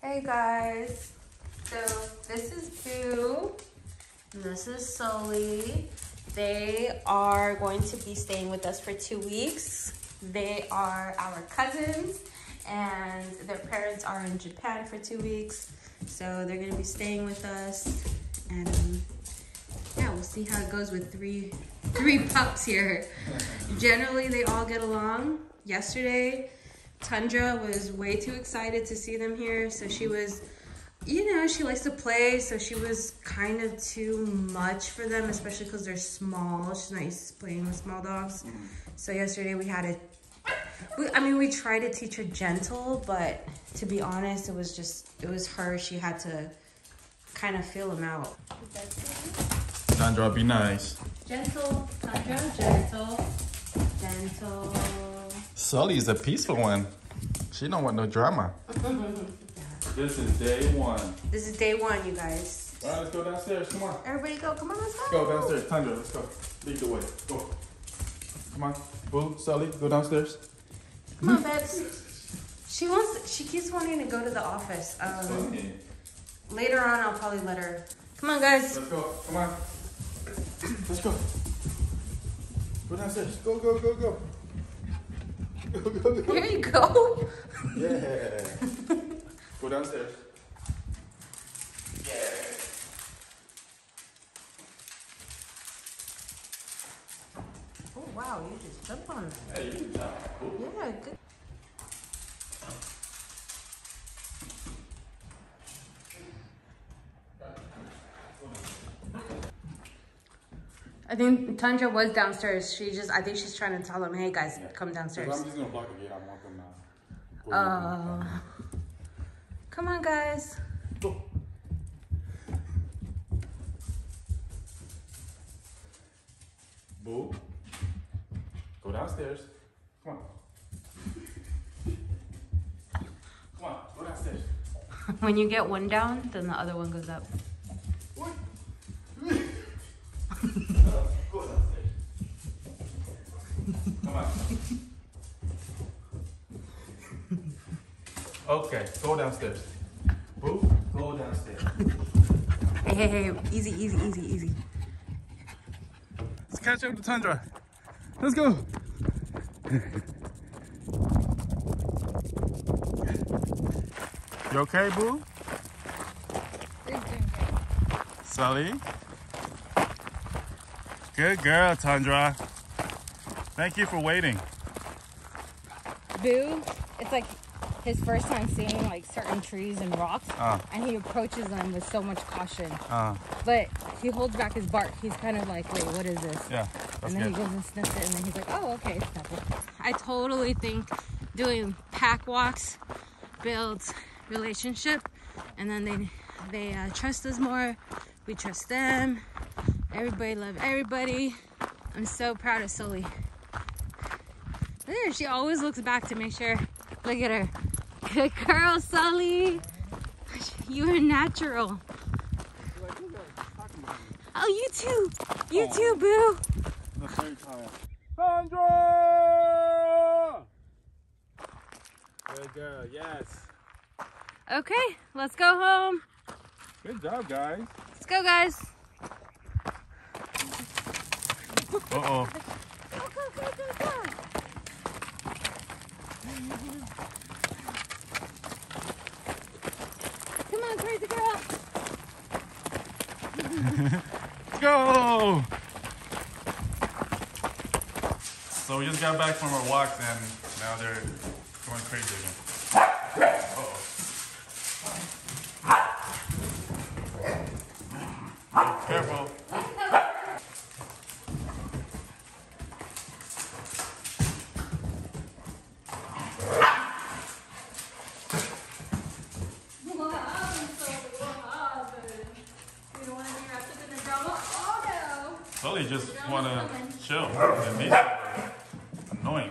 Hey guys. So this is Boo. And this is Sully. They are going to be staying with us for two weeks. They are our cousins and their parents are in Japan for two weeks. So they're gonna be staying with us and um, yeah, we'll see how it goes with three three pups here. Generally they all get along. Yesterday, Tundra was way too excited to see them here, so she was you know, she likes to play, so she was kind of too much for them, especially because they're small. She's not used to playing with small dogs. Mm-hmm. So yesterday we had to, we, I mean, we tried to teach her gentle, but to be honest, it was just, it was her. She had to kind of feel them out. Tundra, be nice. Gentle, Tundra, gentle, gentle. Sully is a peaceful one. She don't want no drama. this is day one. This is day one, you guys. All right, let's go downstairs. Come on. Everybody go, come on, let's go. Go downstairs. Tundra, let's go. Lead the way. Go. Come on. Boo, Sully, go downstairs. Come on, Babs. She wants, she keeps wanting to go to the office. Um, Okay. Later on, I'll probably let her. Come on, guys. Let's go. Come on. Let's go. Go downstairs. Go, go, go, go. Here you go. Yeah. go downstairs. Yeah. Oh, wow, you just jumped on that. Hey, you can jump. Yeah, good. I think Tundra was downstairs. She just, I think she's trying to tell them, hey guys, come downstairs. I'm just gonna block the gate. I want them now. Uh, come on, guys. Go. Boo. Go downstairs. Come on. Come on, go downstairs. When you get one down, then the other one goes up. Come on. Okay, go downstairs. Boo, go downstairs. Hey, hey, hey, easy, easy, easy, easy. Let's catch up to Tundra. Let's go. You okay, Boo? Sully? Good girl, Tundra. Thank you for waiting. Boo, it's like his first time seeing like certain trees and rocks, Ah. and he approaches them with so much caution. Uh, But he holds back his bark. He's kind of like, wait, what is this? yeah, and then good. he goes and sniffs it, and then he's like, oh, okay, it's pepper. I totally think doing pack walks builds relationship, and then they they uh, trust us more. We trust them. Everybody love everybody. I'm so proud of Sully. At her. She always looks back to make sure. Look at her. Good girl, Sully. You are natural. Oh, you too. You oh. too, boo. The third time. Tundra! Good girl, yes. Okay, let's go home. Good job, guys. Let's go, guys. Uh-oh. Go, go, go, go, go. Crazy girl. Go! So we just got back from our walks and now they're going crazy again. Uh-oh. Careful. What happened, Sully? What happened? You don't want to be wrapped up in the drama? Oh, no. Sully just want to chill. And these are annoying.